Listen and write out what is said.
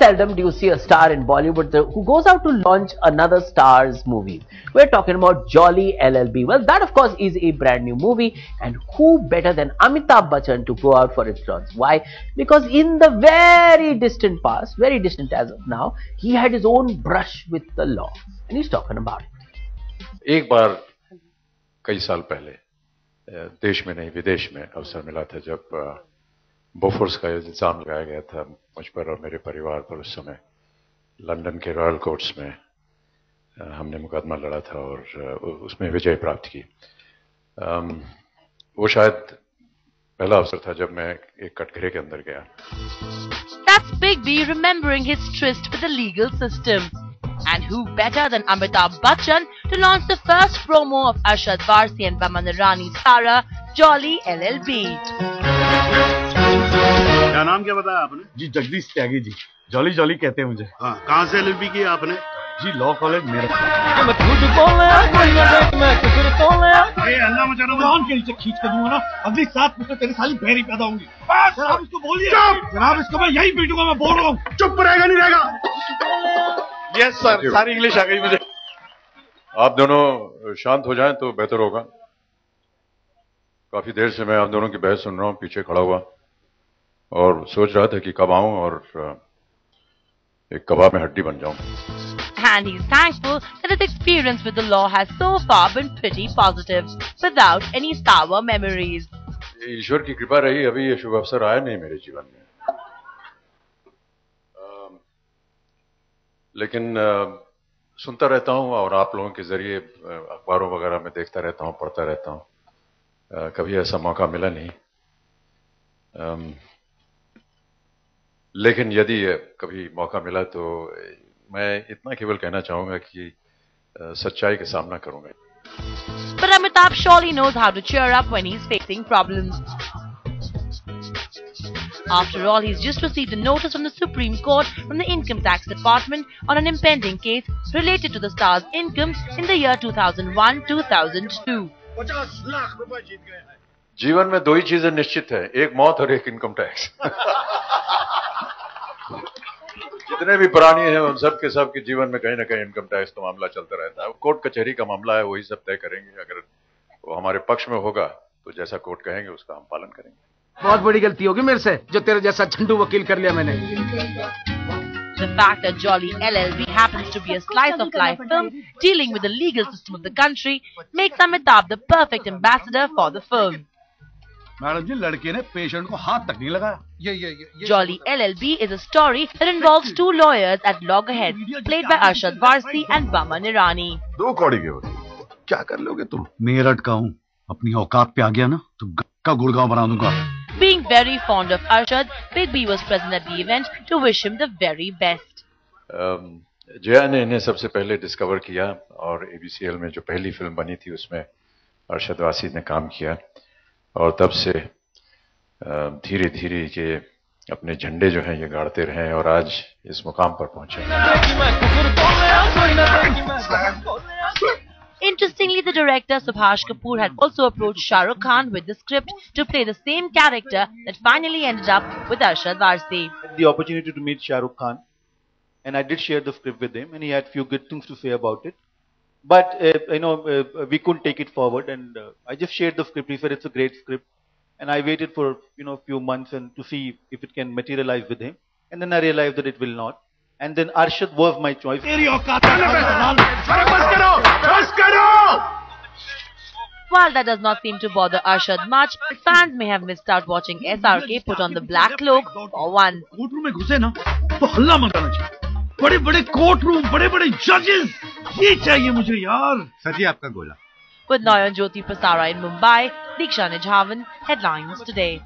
seldom do you see a star in Bollywood who goes out to launch another star's movie. We're talking about Jolly LLB. Well, that of course is a brand new movie, and who better than Amitabh Bachchan to go out for its launch? Why? Because in the very distant past, very distant as of now, he had his own brush with the law, and he's talking about it. एक बार कई साल पहले देश में नहीं विदेश में अवसर मिला था जब बोफोर्स का इल्ज़ाम लगाया गया था मुझ पर और मेरे परिवार पर उस समय लंदन के रॉयल कोर्ट्स में हमने मुकदमा लड़ा था और उसमें विजय प्राप्त की वो शायद पहला अवसर था जब मैं एक कटघरे के अंदर गया That's Big B remembering his tryst with the legal system. And who better than Amitabh Bachchan to launch the first promo of Arshad Varsi and Baman Rani's Tara, Jolly LLB. क्या नाम क्या बताया आपने? जी जगदीश त्यागी जी। जॉली जॉली कहते हैं मुझे। हाँ कहाँ से एल की आपने? जी लॉ कॉलेज मेरे खींच कर दूँगा ना। अगली सात मिनट तेरी साली बहरी पैदा होंगी। जनाब इसको बोलिए। जनाब इसको मैं यही पीटूँगा मैं बोल रहा हूँ। चुप रहेगा नहीं रहेगा। यस सर सारी इंग्लिश आ गई मुझे। आप दोनों शांत हो जाएँ तो बेहतर होगा। काफ़ी देर से मैं आप दोनों की बहस सुन रहा हूँ पीछे खड़ा हुआ। और सोच रहा था कि कब आऊँ और एक कबाब में हड्डी बन जाऊँ। And he's thankful that his experience with the law has so far been pretty positive, without any sour memories. ईश्वर की कृपा रही अभी ये शुभ अवसर आया नहीं मेरे जीवन में। लेकिन सुनता रहता हूँ और आप लोगों के ज़रिए अखबारों वगैरह में देखता रहता हूँ पढ़ता रहता हूँ। कभी ऐसा मौका मिला नहीं। लेकिन यदि कभी मौका मिला तो मैं इतना केवल कहना चाहूँगा कि सच्चाई का सामना करूँगा But Amitabh surely knows how to cheer up when he's facing problems. After all, he's just received a notice from the Supreme Court from the Income Tax Department on an impending case related to the star's income in the year 2001-2002. जीवन में दो ही चीज़ें निश्चित है एक मौत और एक इनकम टैक्स जितने भी पुरानी हैं उन सब के सब के जीवन में कहीं ना कहीं इनकम टैक्स का मामला चलता रहता है। कोर्ट कचहरी का मामला है वही सब तय करेंगे। अगर वो हमारे पक्ष में होगा तो जैसा कोर्ट कहेंगे उसका हम पालन करेंगे। बहुत बड़ी गलती होगी मेरे से जो तेरे जैसा झंडू वकील कर लिया मैंने। The fact that Jolly LLB happens to be a slice of life film dealing with the legal system of the country makes Amitabh the perfect ambassador for the film. Madam ji लड़के ने patient को हाथ तक नहीं लगाया। Jolly L L B is a story that involve two lawyers at loggerhead played by Arshad Warsi and Boman Irani दो कौड़ी के क्या कर लोगे तुम? मेरठ का हूँ अपनी औकात पे आ गया ना तो का गुड़गांव बना दूँगा। Being very fond of Arshad big B was present at the event to wish him the very best Jaya ने इन्हें सबसे पहले डिस्कवर किया और एबीसीएल में जो पहली फ़िल्म बनी थी उसमें अर्शद वासी ने काम किया। और तब से धीरे धीरे के अपने झंडे जो हैं ये गाड़ते रहे और आज इस मुकाम पर पहुँचे Interestingly, the director Subhash Kapoor had also approached Shah Rukh Khan with the script to play the same character that finally ended up with Arshad Varsi. The opportunity to meet Shah Rukh Khan, and I did share the script with him, and he had few good things to say about it. But uh, you know, uh, we couldn't take it forward, and uh, I just shared the script. He said it's a great script, and I waited for you know a few months and to see if it can materialize with him, and then I realized that it will not. And then Arshad was my choice. While that does not seem to bother Arshad much, fans may have missed out watching SRK put on the black cloak for once. Court room में घुसे ना तो हल्ला मचाना चाहिए बड़े बड़े court room बड़े बड़े जजेस ये चाहिए मुझे यार सची आपका गोला With Noyan Jyoti Prasara in Mumbai, Diksha Nijhavan, Headlines Today.